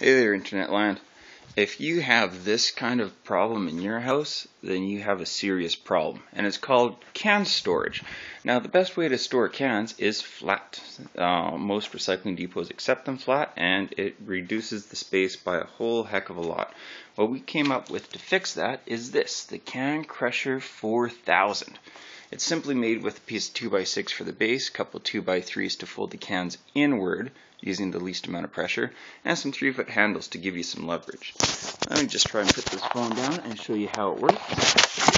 Hey there, Internet Land. If you have this kind of problem in your house, then you have a serious problem, and it's called can storage. Now, the best way to store cans is flat. Uh, most recycling depots accept them flat, and it reduces the space by a whole heck of a lot. What we came up with to fix that is this, the Can Crusher 4000. It's simply made with a piece of 2x6 for the base, a couple 2x3s to fold the cans inward, using the least amount of pressure, and some 3 foot handles to give you some leverage. Let me just try and put this phone down and show you how it works.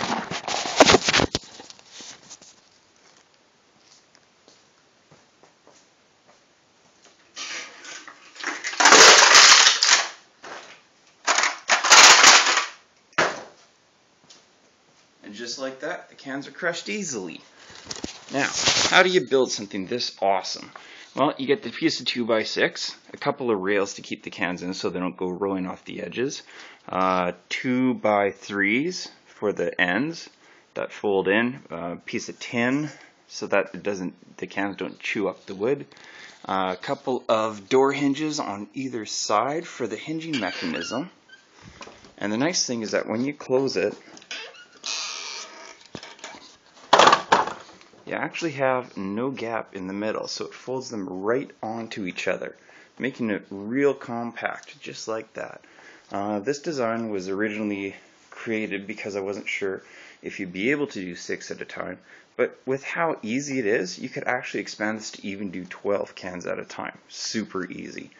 And just like that, the cans are crushed easily. Now, how do you build something this awesome? Well, you get the piece of 2x6, a couple of rails to keep the cans in so they don't go rolling off the edges, uh, 2x3s for the ends that fold in, a uh, piece of tin so that it doesn't the cans don't chew up the wood, uh, a couple of door hinges on either side for the hinging mechanism. And the nice thing is that when you close it, you actually have no gap in the middle, so it folds them right onto each other, making it real compact, just like that. Uh, this design was originally created because I wasn't sure if you'd be able to do six at a time, but with how easy it is, you could actually expand this to even do 12 cans at a time. Super easy.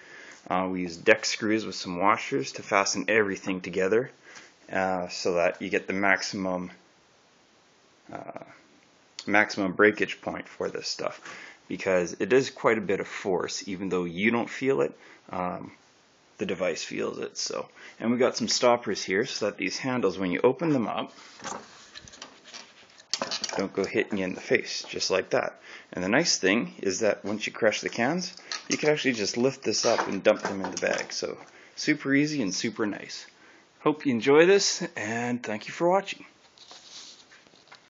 Uh, we use deck screws with some washers to fasten everything together uh, so that you get the maximum uh, maximum breakage point for this stuff because it is quite a bit of force even though you don't feel it um, the device feels it so. And we got some stoppers here so that these handles when you open them up don't go hitting you in the face just like that. And the nice thing is that once you crush the cans you can actually just lift this up and dump them in the bag so super easy and super nice. Hope you enjoy this and thank you for watching